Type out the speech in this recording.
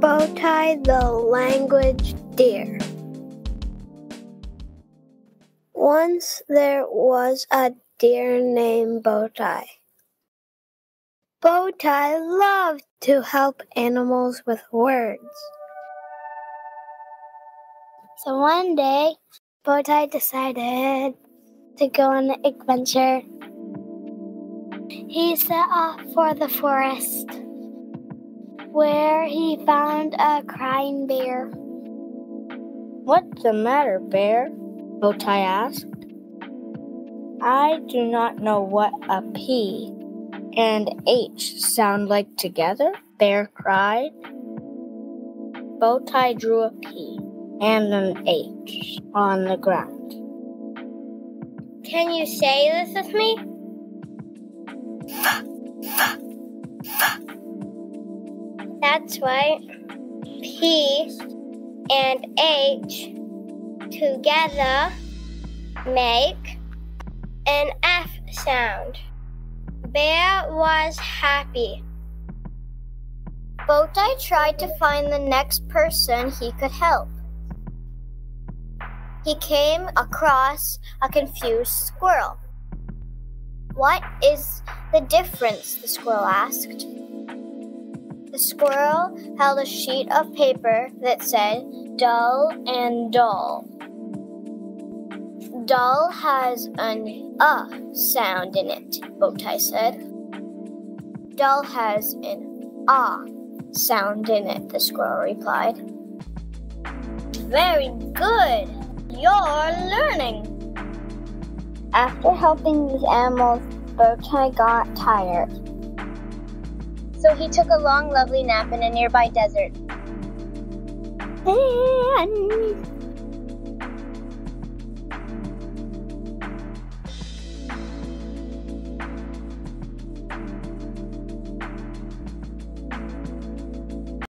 Bowtie the Language Deer. Once there was a deer named Bowtie. Bowtie loved to help animals with words. So one day, Bowtie decided to go on an adventure. He set off for the forest where he found a crying bear. What's the matter, bear? Bowtie asked. I do not know what a P and H sound like together, Bear cried. Bowtie drew a P and an H on the ground. Can you say this with me? That's right. P and H together make an F sound. Bear was happy. Bowtie tried to find the next person he could help. He came across a confused squirrel. What is the difference? the squirrel asked. The squirrel held a sheet of paper that said dull and dull. Dull has an uh sound in it, Bowtie said. Dull has an ah sound in it, the squirrel replied. Very good. You're learning. After helping these animals, Bowtie got tired. So he took a long, lovely nap in a nearby desert. And